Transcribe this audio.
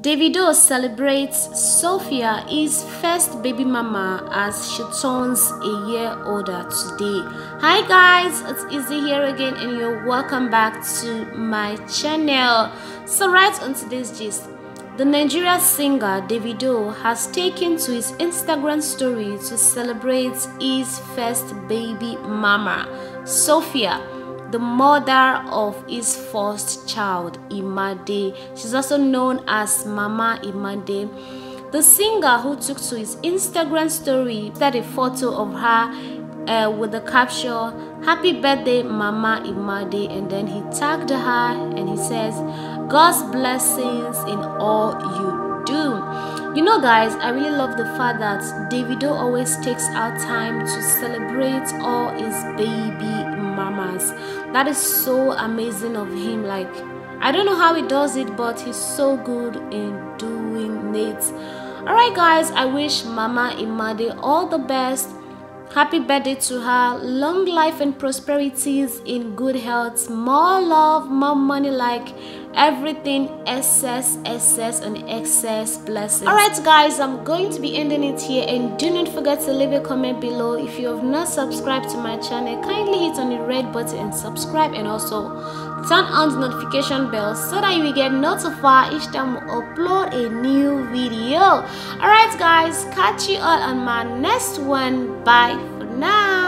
Davido celebrates Sophia, his first baby mama, as she turns a year older today. Hi guys, it's Eazzy here again and you're welcome back to my channel. So right on today's gist, the Nigeria singer Davido has taken to his Instagram story to celebrate his first baby mama, Sophia the mother of his first child, Imade. She's also known as Mama Imade. The singer who took to his Instagram story shared a photo of her uh, with the caption, Happy birthday, Mama Imade. And then he tagged her and he says, God's blessings in all you do. You know, guys, I really love the fact that Davido always takes out time to celebrate all his baby mamas. That is so amazing of him. Like, I don't know how he does it, but he's so good in doing it. Alright, guys, I wish Mama Imade all the best. Happy birthday to her. Long life and prosperities in good health. More love, more money, like everything excess excess and excess blessings. All right guys i'm going to be ending it here. And do not forget to leave a comment below. If you have not subscribed to my channel kindly hit on the red button and subscribe. And also turn on the notification bell so that you will get notified each time we upload a new video. All right guys catch you all on my next one. Bye for now